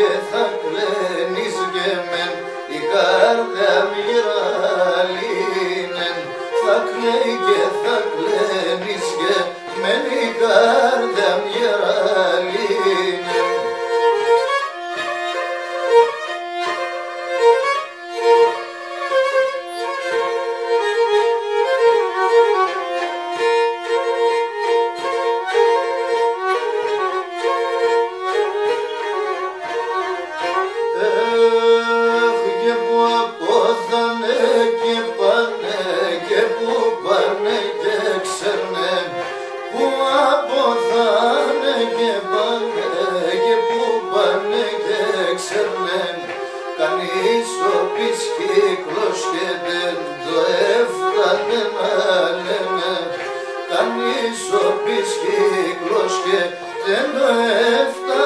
και θα κλαίνεις και μεν. Η καρδιά μοιραλίνεν θα κλαίει και Demeftah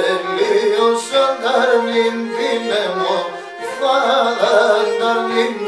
τελείωσαν τα αρνήν δίνεμο, τα αρνήν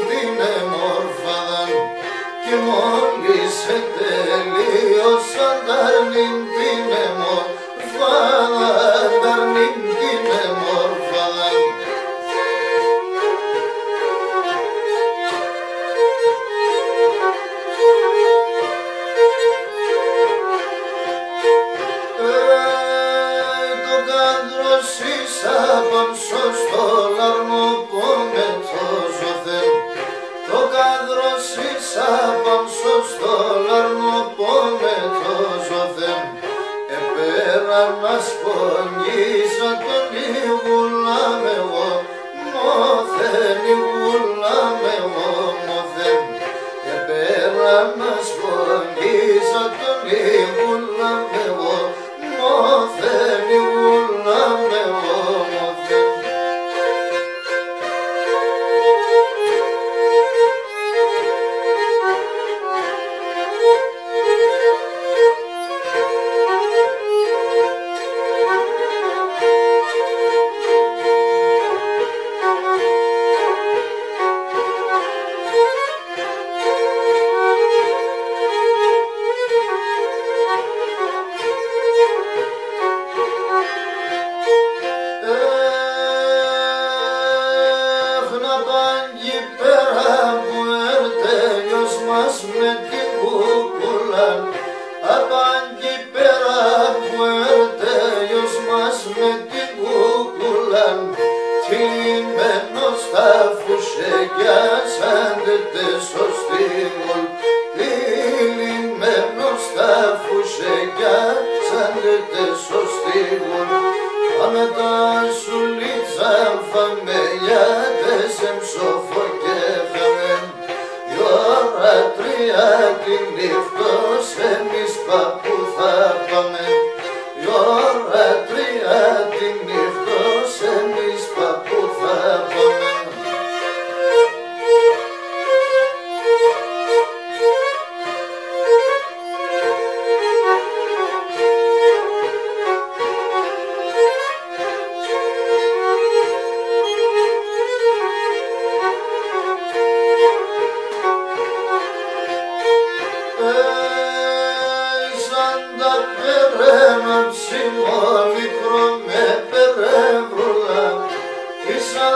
Σίγων τυλιγμένος σαν τετές ο στίγων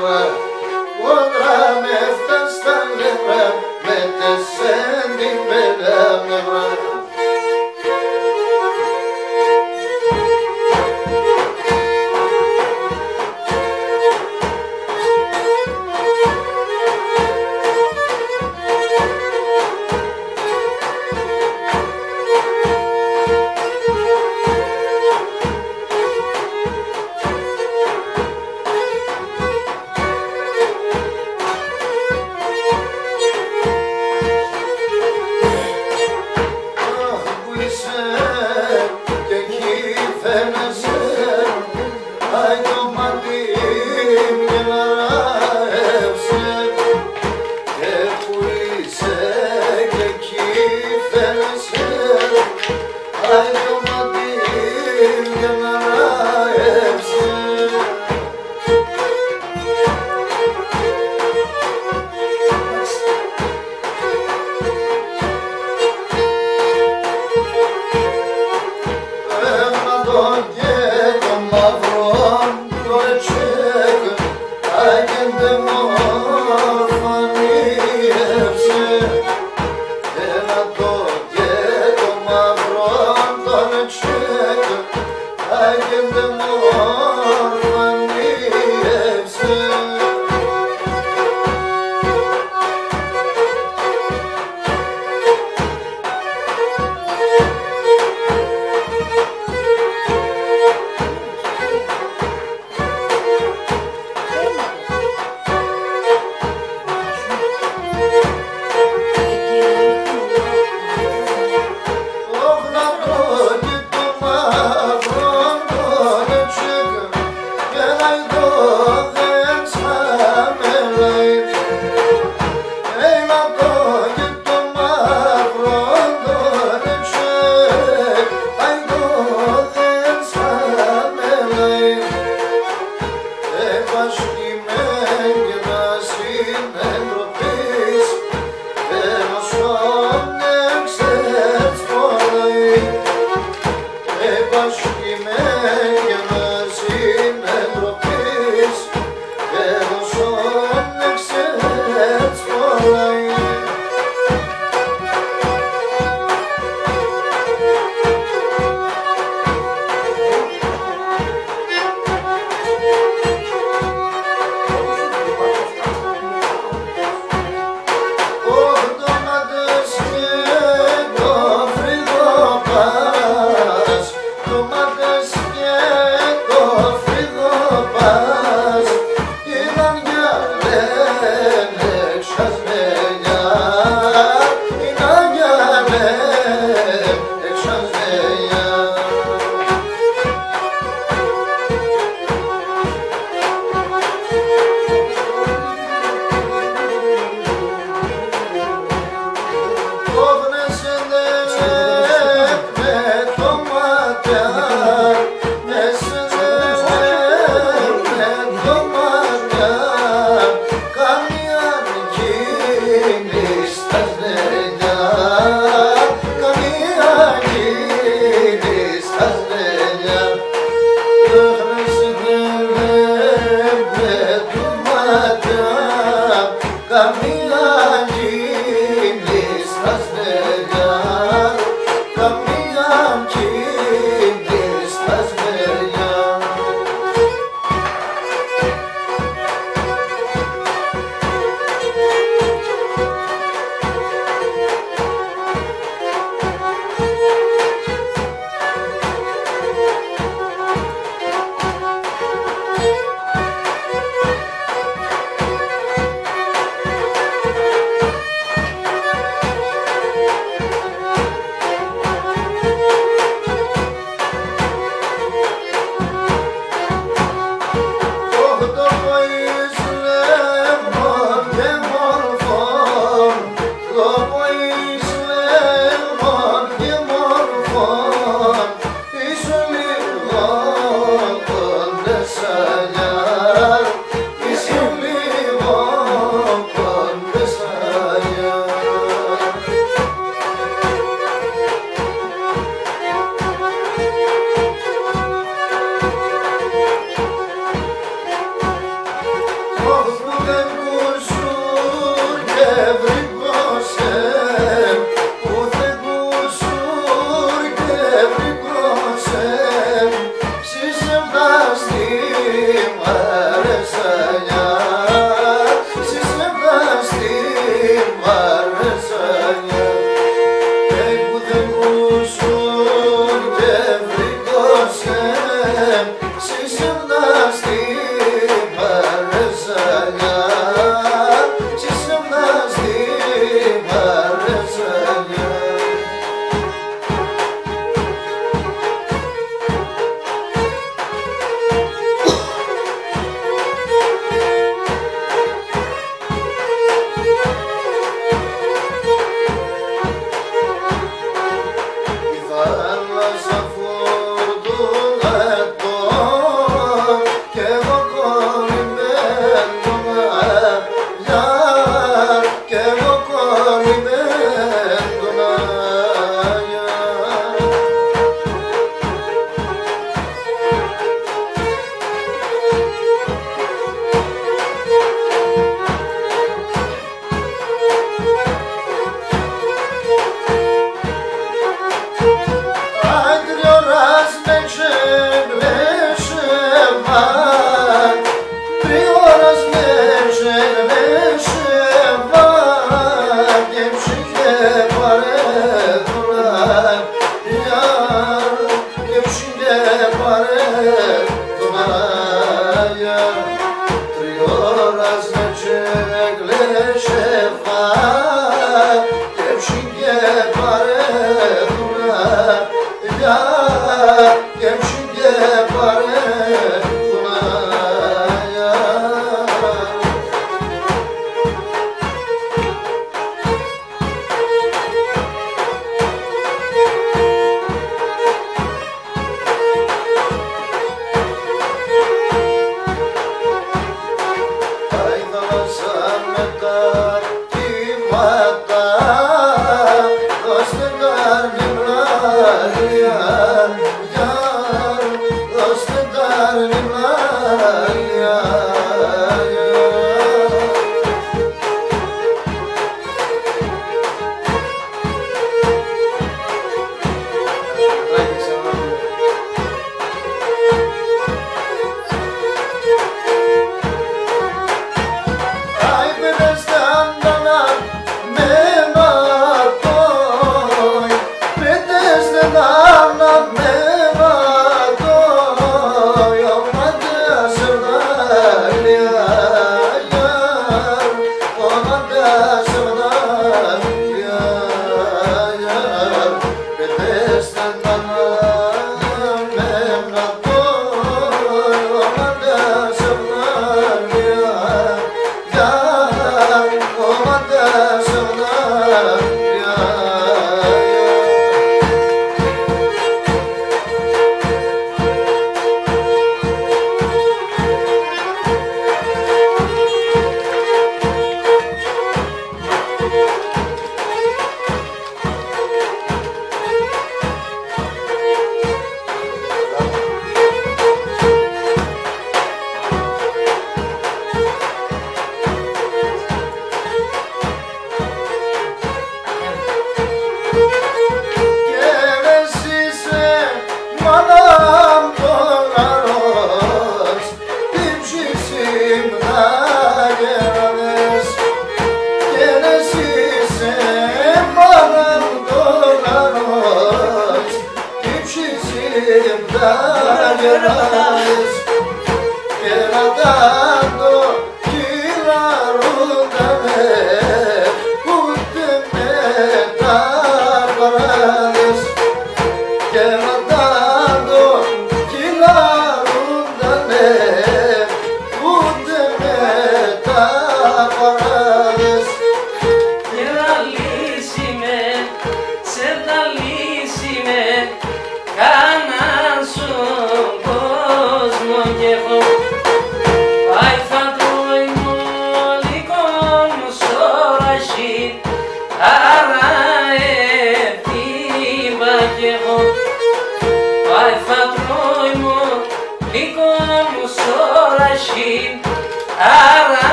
Yeah.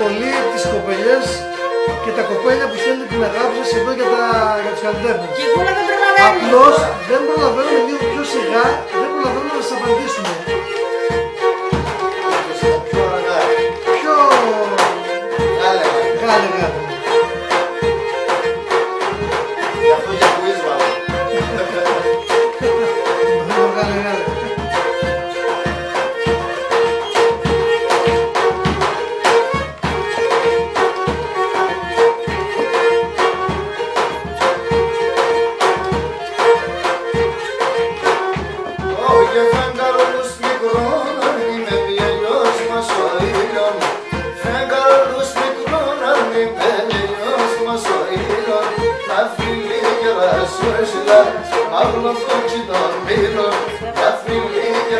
πολύ τις κοπελιές και τα κοπέλια που στέλνουν την αγάπη σας εδώ για, τα, για τους καλλιτέχνες. Και εγώ να δεν προλαβαίνω. Απλώς δεν προλαβαίνουμε λίγο πιο σιγά, δεν προλαβαίνουμε να σας απαντήσουμε. Πιο αργά. Πιο... Γάλεγα. Γάλεγα.